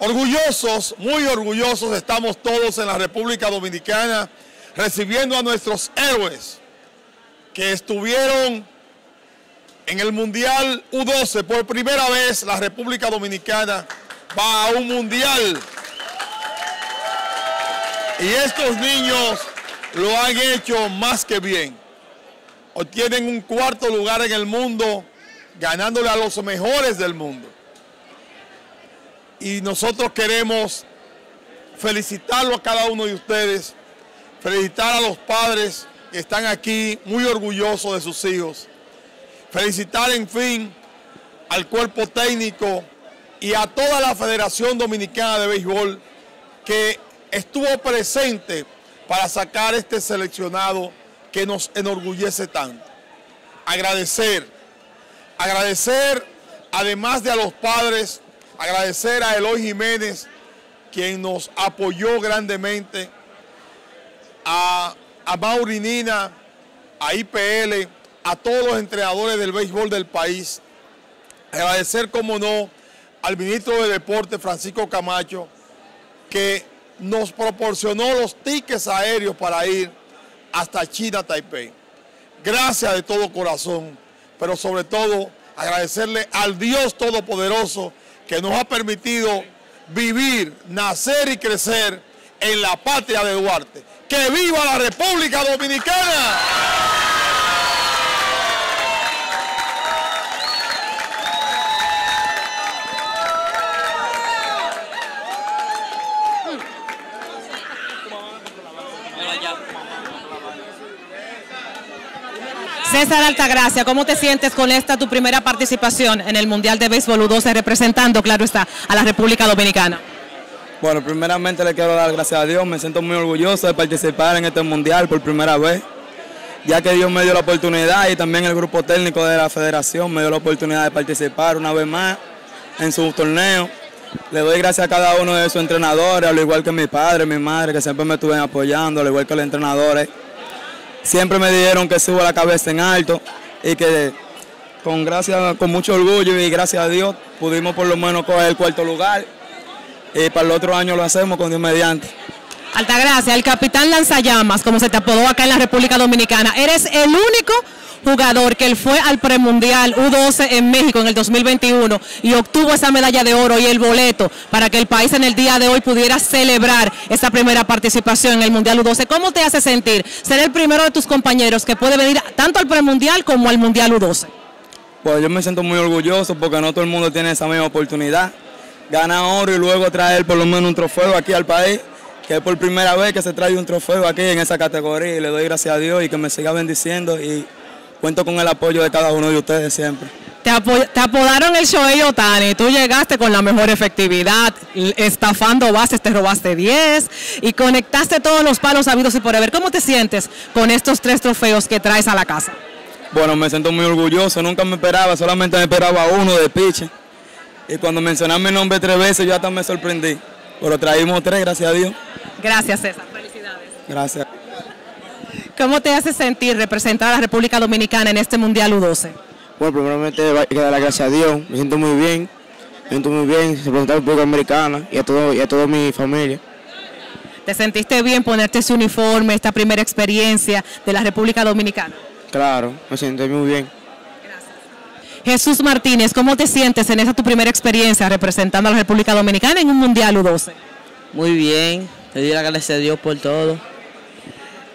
orgullosos, muy orgullosos estamos todos en la República Dominicana recibiendo a nuestros héroes que estuvieron en el Mundial U12. Por primera vez la República Dominicana va a un Mundial. Y estos niños lo han hecho más que bien. Obtienen un cuarto lugar en el mundo, ganándole a los mejores del mundo. Y nosotros queremos felicitarlo a cada uno de ustedes, felicitar a los padres que están aquí muy orgullosos de sus hijos, felicitar en fin al cuerpo técnico y a toda la Federación Dominicana de Béisbol que estuvo presente para sacar este seleccionado que nos enorgullece tanto. Agradecer, agradecer además de a los padres, agradecer a Eloy Jiménez, quien nos apoyó grandemente, a, a Maurinina, a IPL, a todos los entrenadores del béisbol del país. Agradecer, como no, al ministro de Deporte, Francisco Camacho, que nos proporcionó los tickets aéreos para ir hasta China, Taipei. Gracias de todo corazón, pero sobre todo agradecerle al Dios Todopoderoso que nos ha permitido vivir, nacer y crecer en la patria de Duarte. ¡Que viva la República Dominicana! César Altagracia, ¿cómo te sientes con esta tu primera participación en el Mundial de Béisbol U12 representando, claro está, a la República Dominicana? Bueno, primeramente le quiero dar gracias a Dios, me siento muy orgulloso de participar en este Mundial por primera vez, ya que Dios me dio la oportunidad y también el grupo técnico de la federación me dio la oportunidad de participar una vez más en su torneo. Le doy gracias a cada uno de sus entrenadores, al igual que mi padre, mi madre, que siempre me estuvieron apoyando, al igual que los entrenadores siempre me dijeron que subo la cabeza en alto y que con gracias, con mucho orgullo y gracias a Dios pudimos por lo menos coger el cuarto lugar y para el otro año lo hacemos con Dios mediante. Altagracia, el capitán Lanzallamas, como se te apodó acá en la República Dominicana, eres el único jugador que él fue al premundial U12 en México en el 2021 y obtuvo esa medalla de oro y el boleto para que el país en el día de hoy pudiera celebrar esa primera participación en el Mundial U12. ¿Cómo te hace sentir ser el primero de tus compañeros que puede venir tanto al premundial como al Mundial U12? Pues yo me siento muy orgulloso porque no todo el mundo tiene esa misma oportunidad. Ganar oro y luego traer por lo menos un trofeo aquí al país que es por primera vez que se trae un trofeo aquí en esa categoría y le doy gracias a Dios y que me siga bendiciendo y cuento con el apoyo de cada uno de ustedes siempre. Te, apodaron el Shohei Otani, tú llegaste con la mejor efectividad, estafando bases, te robaste 10 y conectaste todos los palos habidos y por haber. ¿Cómo te sientes con estos tres trofeos que traes a la casa? Bueno, me siento muy orgulloso, nunca me esperaba, solamente me esperaba uno de piche. Y cuando mencionaste mi nombre tres veces yo hasta me sorprendí, pero traímos tres, gracias a Dios. Gracias César, felicidades. Gracias. ¿Cómo te hace sentir representar a la República Dominicana en este Mundial U12? Bueno, primeramente hay que dar las gracias a Dios, me siento muy bien, me siento muy bien representar a la República Dominicana y a, todo, y a toda mi familia. ¿Te sentiste bien ponerte ese uniforme, esta primera experiencia de la República Dominicana? Claro, me siento muy bien. Jesús Martínez, ¿cómo te sientes en esa tu primera experiencia representando a la República Dominicana en un Mundial U12? Muy bien, le doy las gracias a Dios por todo.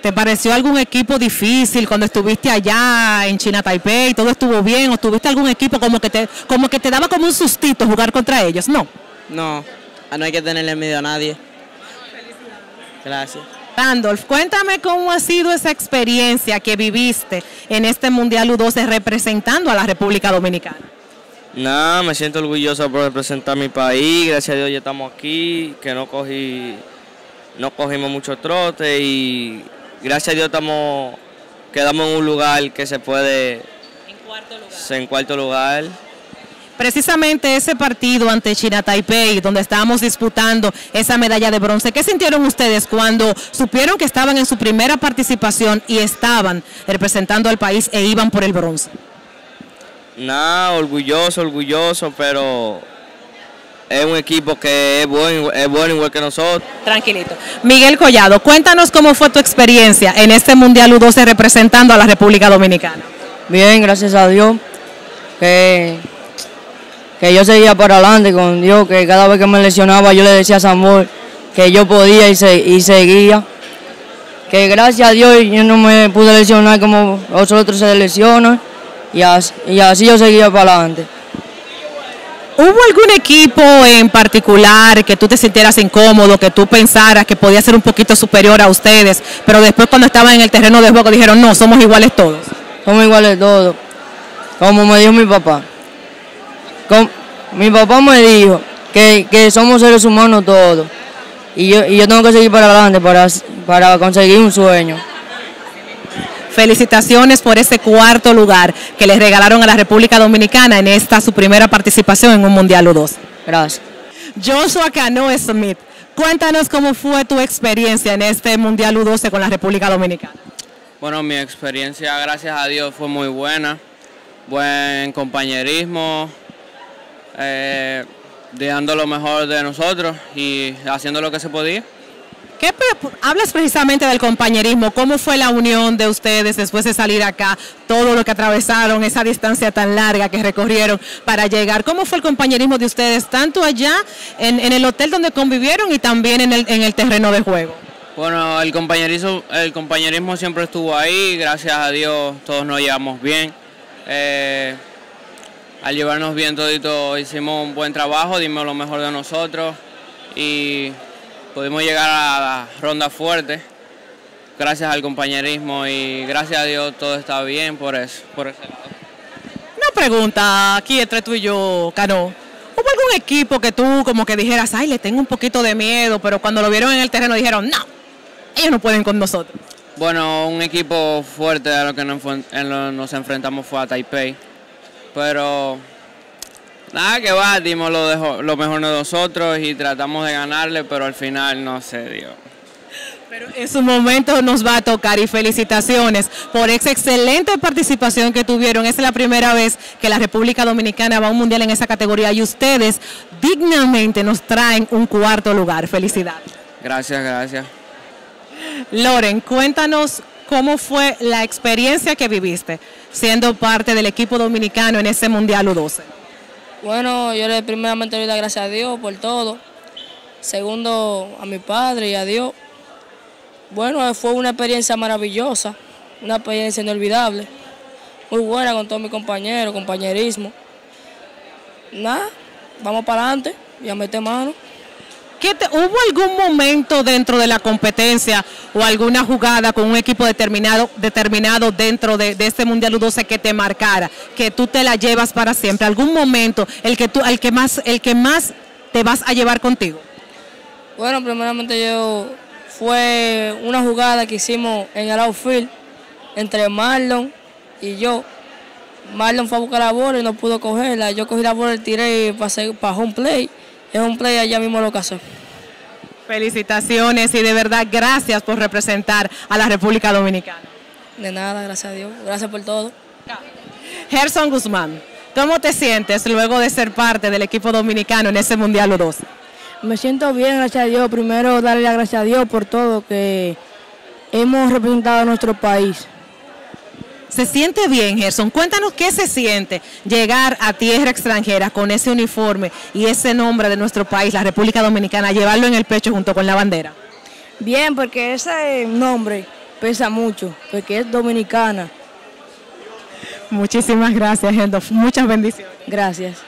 ¿Te pareció algún equipo difícil cuando estuviste allá en China Taipei? ¿Todo estuvo bien? ¿O tuviste algún equipo como que te, como que te daba como un sustito jugar contra ellos? No. No, no hay que tenerle miedo a nadie. Gracias. Randolph, cuéntame cómo ha sido esa experiencia que viviste en este Mundial U12 representando a la República Dominicana. Nada, me siento orgulloso por representar mi país, gracias a Dios ya estamos aquí, que no cogí, no cogimos mucho trote y gracias a Dios estamos, quedamos en un lugar que se puede... En cuarto lugar. En cuarto lugar. Precisamente ese partido ante China Taipei, donde estábamos disputando esa medalla de bronce, ¿qué sintieron ustedes cuando supieron que estaban en su primera participación y estaban representando al país e iban por el bronce? Nada, orgulloso, orgulloso, pero es un equipo que es bueno, es bueno igual que nosotros. Tranquilito. Miguel Collado, cuéntanos cómo fue tu experiencia en este Mundial U12 representando a la República Dominicana. Bien, gracias a Dios. Que, que yo seguía para adelante con Dios, que cada vez que me lesionaba yo le decía a Samuel que yo podía y, se, y seguía. Que gracias a Dios yo no me pude lesionar como los otros se lesionan y así, y así yo seguía para adelante. ¿Hubo algún equipo en particular que tú te sintieras incómodo, que tú pensaras que podía ser un poquito superior a ustedes, pero después cuando estaban en el terreno de juego dijeron, no, somos iguales todos? Somos iguales todos, como me dijo mi papá. Mi papá me dijo que, que somos seres humanos todos y yo, y yo tengo que seguir para adelante para, para conseguir un sueño. Felicitaciones por ese cuarto lugar que les regalaron a la República Dominicana en esta su primera participación en un Mundial U12. Gracias. Joshua Cano Smith, cuéntanos cómo fue tu experiencia en este Mundial U12 con la República Dominicana. Bueno, mi experiencia, gracias a Dios, fue muy buena. Buen compañerismo, eh, dando lo mejor de nosotros y haciendo lo que se podía. ¿Qué hablas precisamente del compañerismo? ¿Cómo fue la unión de ustedes después de salir acá? Todo lo que atravesaron, esa distancia tan larga que recorrieron para llegar. ¿Cómo fue el compañerismo de ustedes, tanto allá en, en el hotel donde convivieron y también en el, en el terreno de juego? Bueno, el compañerismo, el compañerismo siempre estuvo ahí, gracias a Dios todos nos llevamos bien. Eh, al llevarnos bien todito hicimos un buen trabajo, dimos lo mejor de nosotros y pudimos llegar a la ronda fuerte gracias al compañerismo y gracias a Dios todo está bien por eso, por ese lado. Una pregunta aquí entre tú y yo, Cano. ¿Hubo algún equipo que tú como que dijeras, ay, le tengo un poquito de miedo, pero cuando lo vieron en el terreno dijeron, no, ellos no pueden con nosotros? Bueno, un equipo fuerte a lo que nos, enfrentamos fue a Taipei. Pero nada que va, dimos lo, dejo- lo mejor de nosotros y tratamos de ganarle, pero al final no se dio. Pero en su momento nos va a tocar y felicitaciones por esa excelente participación que tuvieron. Es la primera vez que la República Dominicana va a un mundial en esa categoría y ustedes dignamente nos traen un cuarto lugar. Felicidades. Gracias, gracias. Loren, cuéntanos cómo fue la experiencia que viviste siendo parte del equipo dominicano en ese Mundial U12. Bueno, yo le primeramente doy las gracias a Dios por todo. Segundo, a mi padre y a Dios. Bueno, fue una experiencia maravillosa, una experiencia inolvidable. Muy buena con todos mis compañeros, compañerismo. Nada, vamos para adelante y a meter mano. ¿Qué te- ¿Hubo algún momento dentro de la competencia o alguna jugada con un equipo determinado, determinado dentro de, de este Mundial U12 que te marcara, que tú te la llevas para siempre? ¿Algún momento el que, tú, el que, más, el que más te vas a llevar contigo? Bueno, primeramente yo fue una jugada que hicimos en el outfield entre Marlon y yo. Marlon fue a buscar la bola y no pudo cogerla. Yo cogí la bola y tiré para, hacer- para home play. Es un play allá mismo lo que hace. Felicitaciones y de verdad gracias por representar a la República Dominicana. De nada, gracias a Dios. Gracias por todo. Gerson Guzmán, ¿cómo te sientes luego de ser parte del equipo dominicano en ese Mundial U12? Me siento bien, gracias a Dios. Primero darle las gracias a Dios por todo que hemos representado a nuestro país. Se siente bien, Gerson. Cuéntanos qué se siente llegar a tierra extranjera con ese uniforme y ese nombre de nuestro país, la República Dominicana, llevarlo en el pecho junto con la bandera. Bien, porque ese nombre pesa mucho, porque es dominicana. Muchísimas gracias, Gendo. Muchas bendiciones. Gracias.